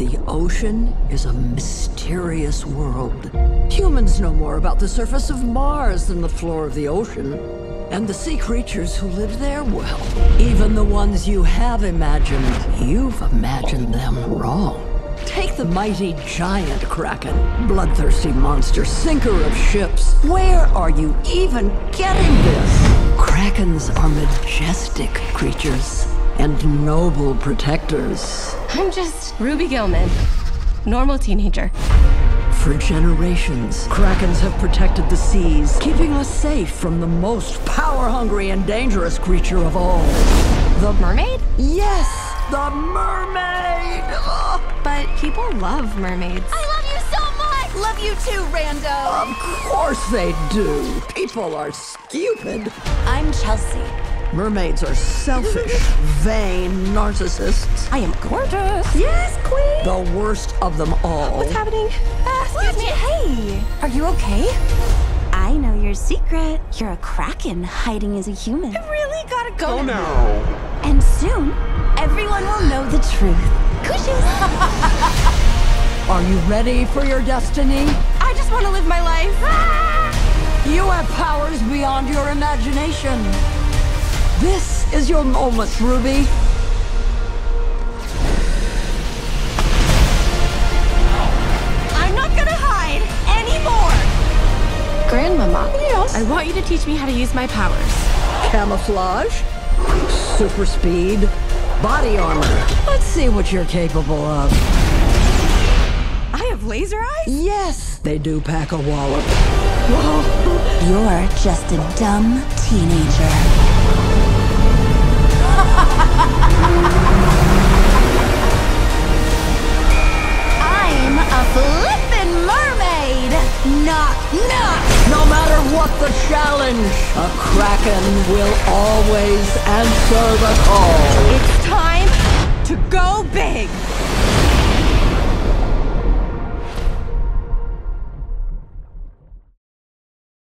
The ocean is a mysterious world. Humans know more about the surface of Mars than the floor of the ocean. And the sea creatures who live there, well, even the ones you have imagined, you've imagined them wrong. Take the mighty giant kraken, bloodthirsty monster, sinker of ships. Where are you even getting this? Krakens are majestic creatures and noble protectors. I'm just Ruby Gillman, normal teenager. For generations, Krakens have protected the seas, keeping us safe from the most power-hungry and dangerous creature of all. The mermaid? Yes, the mermaid! Ugh. But people love mermaids. I love you so much! Love you too, Rando! Of course they do. People are stupid. I'm Chelsea. Mermaids are selfish, vain narcissists. I am gorgeous. Yes, queen. The worst of them all. What's happening? Ah, excuse me. Hey! Are you okay? I know your secret. You're a kraken hiding as a human. I really gotta go Oh no! And soon, everyone will know the truth. Cushions! Are you ready for your destiny? I just want to live my life. You have powers beyond your imagination. This is your moment, Ruby. I'm not gonna hide anymore. Grandmama, Yes? I want you to teach me how to use my powers. Camouflage, super speed, body armor. Let's see what you're capable of. I have laser eyes? Yes, they do pack a wallop. Whoa. You're just a dumb teenager. No matter what the challenge, a kraken will always answer the call. It's time.